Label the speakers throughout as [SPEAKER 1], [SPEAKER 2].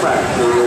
[SPEAKER 1] fracture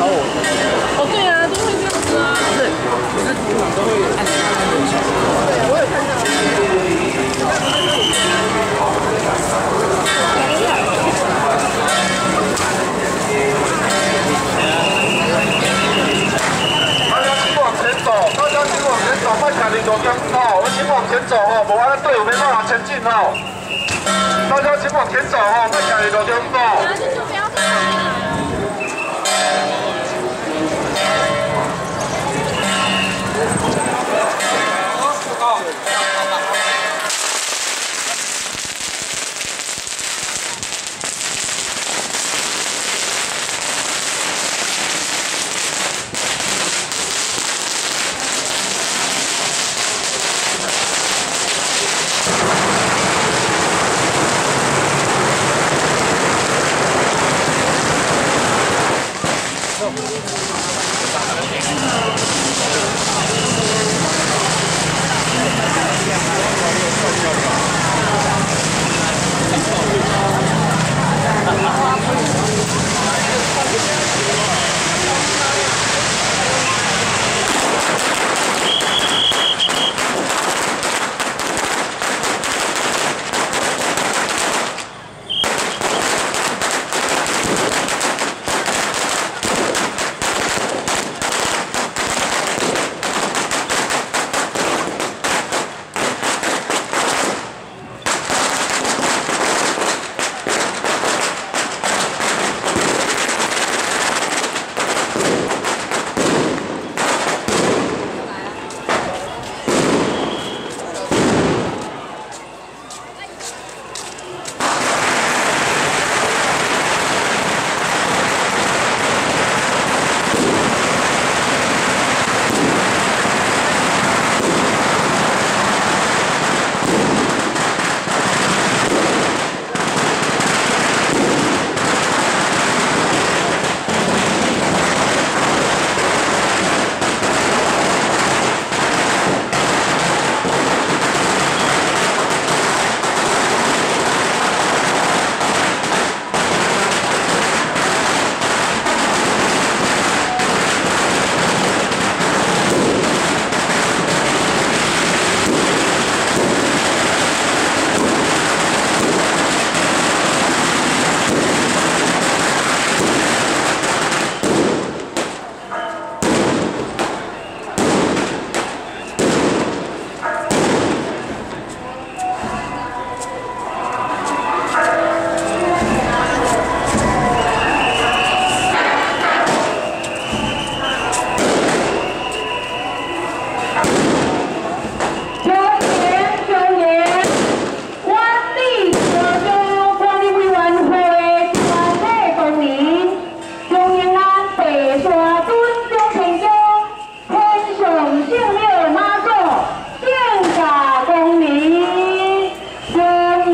[SPEAKER 1] 哦，对啊，都会这样子啊。不是，你是通常都会按。对，我有看到。大家请往前走，大家请往前走，快点，你多等哦。大家往前走哦，无按队伍没办法前进哦。大家请往前走哦，快点，你多等哦。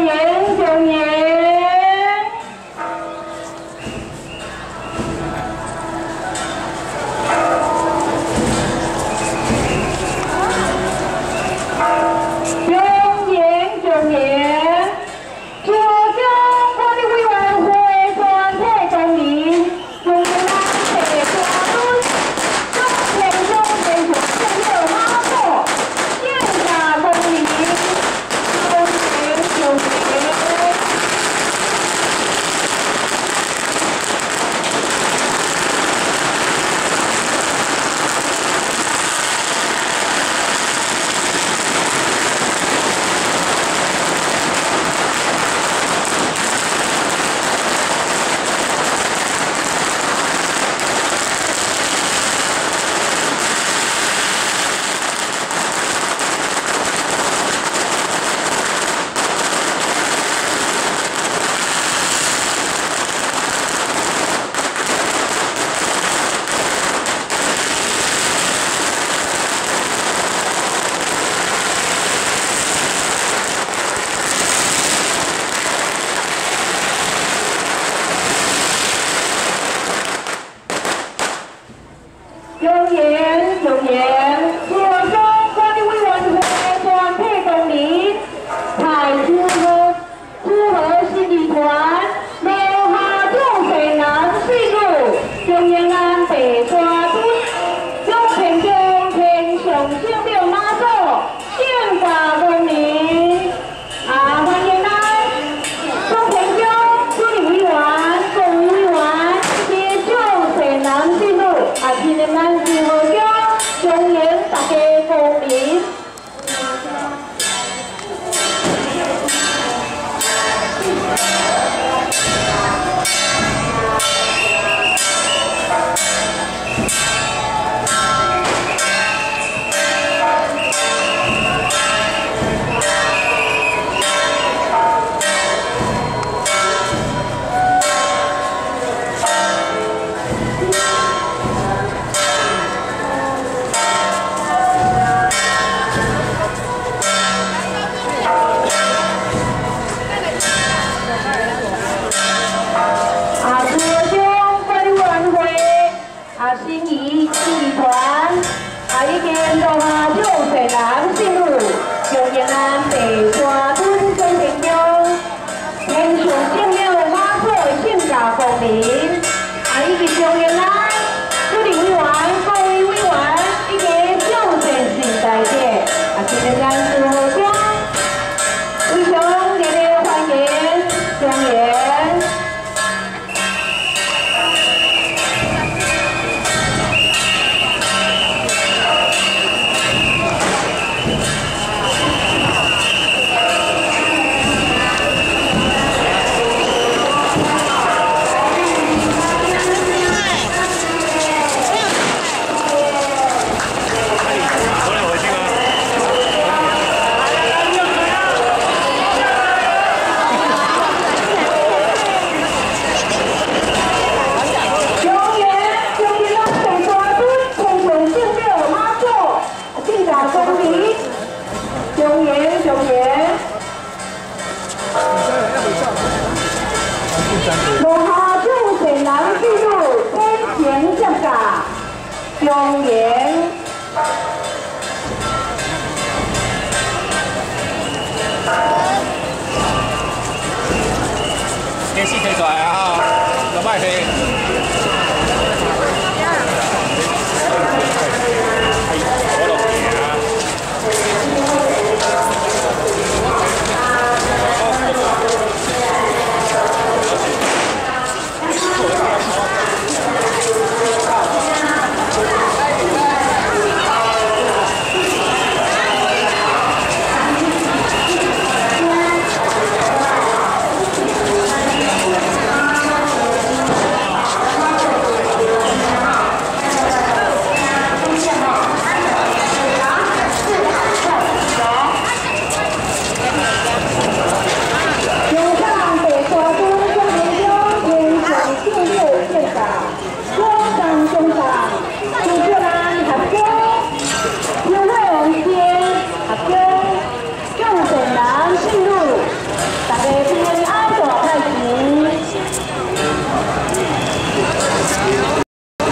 [SPEAKER 2] लिए 你闻到了。Con.